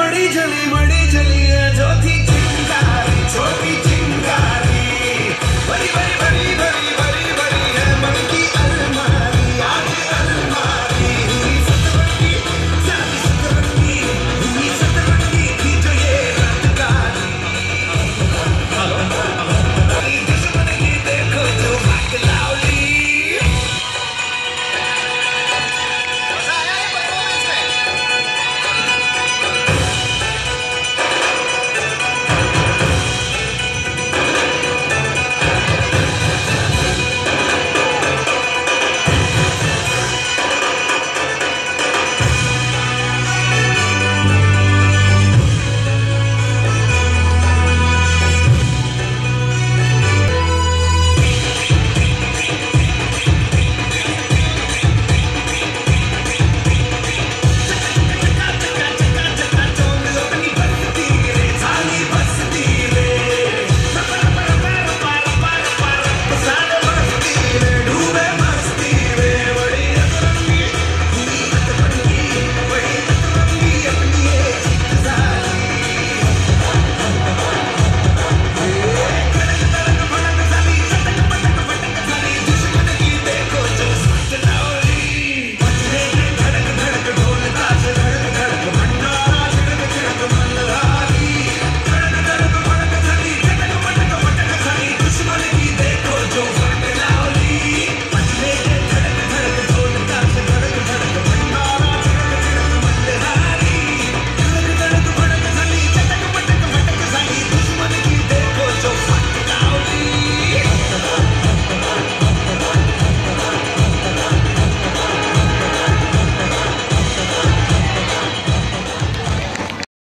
बड़ी जली बड़ी जली है जो थी